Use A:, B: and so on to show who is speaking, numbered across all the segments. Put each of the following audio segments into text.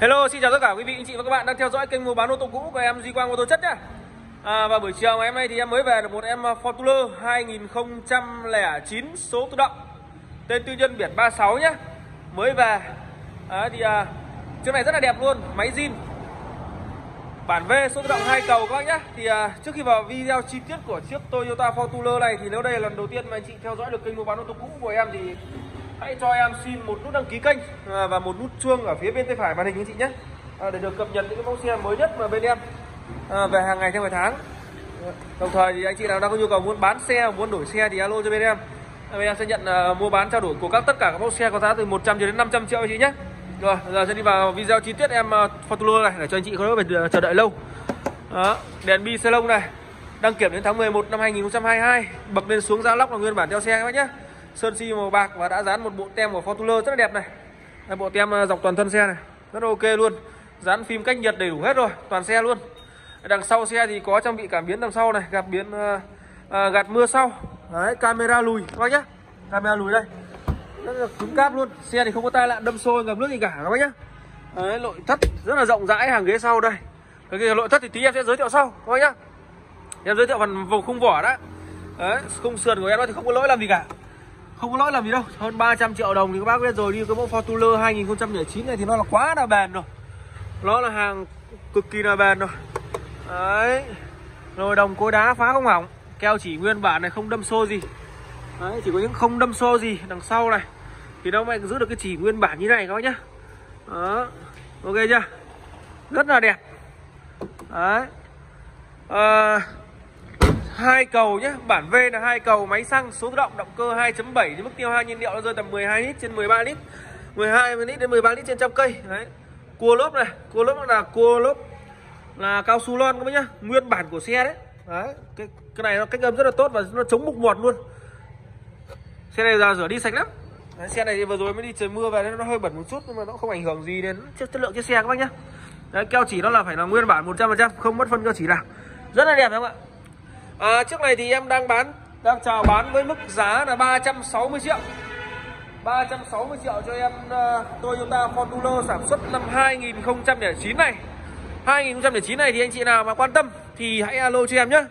A: Hello, xin chào tất cả quý vị anh chị và các bạn đang theo dõi kênh mua bán ô tô cũ của em Duy Quang ô tô chất nhá. À, và buổi chiều ngày hôm nay thì em mới về được một em Fortuner 2009 số tự động tên tư nhân biển 36 nhá. Mới về. À, thì à, chiếc này rất là đẹp luôn, máy zin. Bản V số tự động hai cầu các bác nhá. Thì à, trước khi vào video chi tiết của chiếc Toyota Fortuner này thì nếu đây là lần đầu tiên mà anh chị theo dõi được kênh mua bán ô tô cũ của em thì hãy cho em xin một nút đăng ký kênh à, và một nút chuông ở phía bên tay phải màn hình anh chị nhé. À, để được cập nhật những cái mẫu xe mới nhất mà bên em à, về hàng ngày theo ngày tháng. Đồng thời thì anh chị nào đang có nhu cầu muốn bán xe muốn đổi xe thì alo cho bên em. Bên em sẽ nhận mua bán trao đổi của các tất cả các mẫu xe có giá từ 100 cho đến 500 triệu anh chị nhé. Rồi giờ sẽ đi vào video chi tiết em Fortuner này để cho anh chị không phải chờ đợi lâu. Đó, đèn bi xe lông này đăng kiểm đến tháng 11 năm 2022 bậc lên xuống giá lóc là nguyên bản theo xe các bác nhé sơn xi màu bạc và đã dán một bộ tem của Fortuner rất là đẹp này. Đây, bộ tem à, dọc toàn thân xe này rất ok luôn. Dán phim cách nhiệt đầy đủ hết rồi toàn xe luôn. Đằng sau xe thì có trang bị cảm biến đằng sau này gạt biến uh, uh, gạt mưa sau. Đấy camera lùi các bác nhá. Camera lùi đây. Rất là cứng cáp luôn. Xe thì không có tai nạn đâm sôi, ngập nước gì cả các bác nhá. Đấy, nội thất rất là rộng rãi hàng ghế sau đây. Cái nội thất thì tí em sẽ giới thiệu sau các bác nhá. Em giới thiệu phần vùng khung vỏ đó đấy khung sườn của em nó thì không có lỗi làm gì cả không có lỗi làm gì đâu. Hơn 300 triệu đồng thì các bác biết rồi đi cái mẫu Fortuner 2009 này thì nó là quá là bền rồi. Nó là hàng cực kỳ là bền rồi. Đấy. Rồi đồng cối đá phá không hỏng. Keo chỉ nguyên bản này không đâm xô gì. Đấy chỉ có những không đâm xô gì đằng sau này. Thì nó mới giữ được cái chỉ nguyên bản như này các bác nhá. Đó. Ok chưa? Rất là đẹp. Đấy. À, hai cầu nhé bản V là hai cầu máy xăng số tự động động cơ 2.7 thì mức tiêu hao nhiên liệu nó rơi tầm 12 lít trên 13 lít. 12 lít đến 13 lít trên trăm cây. Đấy. Cua lốp này cua lốp là cua lốp là cao su lon các bác nhá nguyên bản của xe đấy. Đấy cái cái này nó cách âm rất là tốt và nó chống mục mọt luôn. Xe này ra rửa đi sạch lắm. Đấy, xe này thì vừa rồi mới đi trời mưa về nên nó hơi bẩn một chút nhưng mà nó không ảnh hưởng gì đến chất, chất lượng chiếc xe các bác nhá. Đấy keo chỉ nó là phải là nguyên bản 100% không mất phân keo chỉ nào. Rất là đẹp không ạ? À, Chiếc này thì em đang bán Đang chào bán với mức giá là 360 triệu. 360 triệu cho em uh, Toyota Fortuner sản xuất năm 2009 này. 2009 này thì anh chị nào mà quan tâm Thì hãy alo cho em nhé.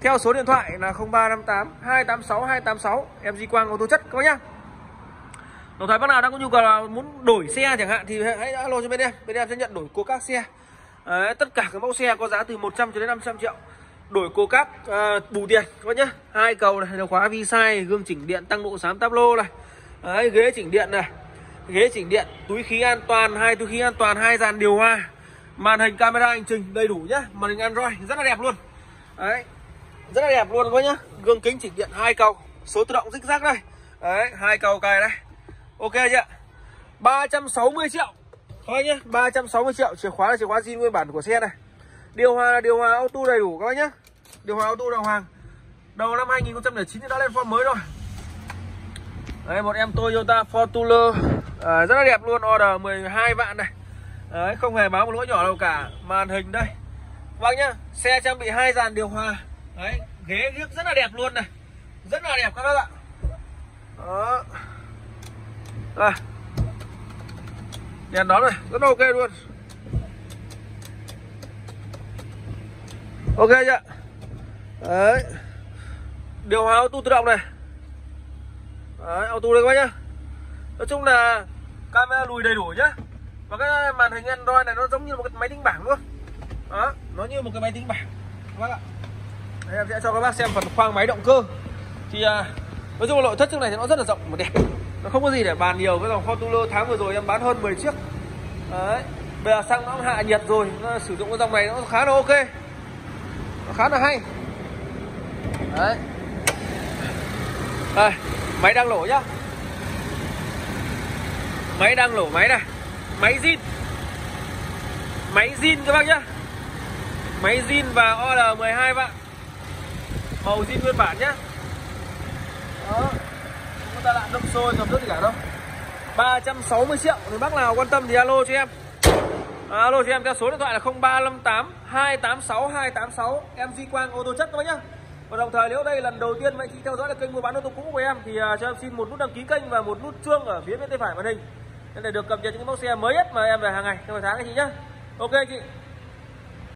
A: Theo số điện thoại là 0358 286 286 Em Di Quang ô tô chất các bác nhá Đồng thời bác nào đang có nhu cầu là muốn đổi xe chẳng hạn Thì hãy alo cho bên em. Bên em sẽ nhận đổi của các xe. Đấy, Tất cả các mẫu xe có giá từ 100 cho đến 500 triệu đổi cô cáp uh, bù tiền các bác nhá. Hai cầu này điều khóa vi sai gương chỉnh điện tăng độ sáng táp lô này. Đấy, ghế chỉnh điện này. Ghế chỉnh điện túi khí an toàn hai túi khí an toàn hai dàn điều hòa. Màn hình camera hành trình đầy đủ nhá. Màn hình android rất là đẹp luôn. Đấy rất là đẹp luôn các bác nhá. Gương kính chỉnh điện hai cầu số tự động rích rác đây. Đấy hai cầu cài đây. Ok chưa? 360 triệu. Thôi nhá 360 triệu chìa khóa là chìa khóa zin nguyên bản của xe này. Điều hòa là điều hòa auto đầy đủ các bác nhé Điều hòa auto đàng hoàng. Đầu năm 2009 đã lên form mới rồi. Đấy một em Toyota Fortuner. À, Rất là đẹp luôn Order 12 vạn này. Đấy không hề báo một lỗi nhỏ đâu cả. Màn hình đây. Vâng nhá Xe trang bị hai dàn điều hòa. Đấy ghế ghiếc rất là đẹp luôn này. Rất là đẹp các bác ạ. Đó. À. Đèn đó này rất ok luôn. Ok chưa? Đấy. Điều hòa auto tự động này. Đấy auto đây các bác nhá? Nói chung là camera lùi đầy đủ nhá. Và cái màn hình android này nó giống như một cái máy tính bảng luôn. Đó nó như một cái máy tính bảng. Các bác ạ. Đấy, em sẽ cho các bác xem phần khoang máy động cơ. Thì à, nói chung là nội thất chiếc này thì nó rất là rộng và đẹp. Nó không có gì để bàn nhiều cái dòng Fortuner tháng vừa rồi em bán hơn 10 chiếc. Đấy. Bây giờ xăng nó hạ nhiệt rồi nó sử dụng cái dòng này nó khá là ok khá là hay. Đấy. Đây, máy đang lỗ nhá. Máy đang lỗ máy này. Máy zin. Máy zin các bác nhá. Máy zin và OL 12 vạn màu zin nguyên bản nhá. Đó. Không có tai nạn đâm sôi ngập nước gì cả đâu 360 triệu. Nếu bác nào quan tâm thì alo cho em. Alo cho em, theo số điện thoại là 0358 286 286 em Duy Quang ô tô chất các bác nhá. Và đồng thời nếu đây lần đầu tiên mà anh chị theo dõi được kênh mua bán ô tô cũ của em thì uh, cho em xin một nút đăng ký kênh và một nút chuông ở phía bên tay phải màn hình. Để được cập nhật những mẫu xe mới nhất mà em về hàng ngày trong tháng anh chị nhá. Ok chị.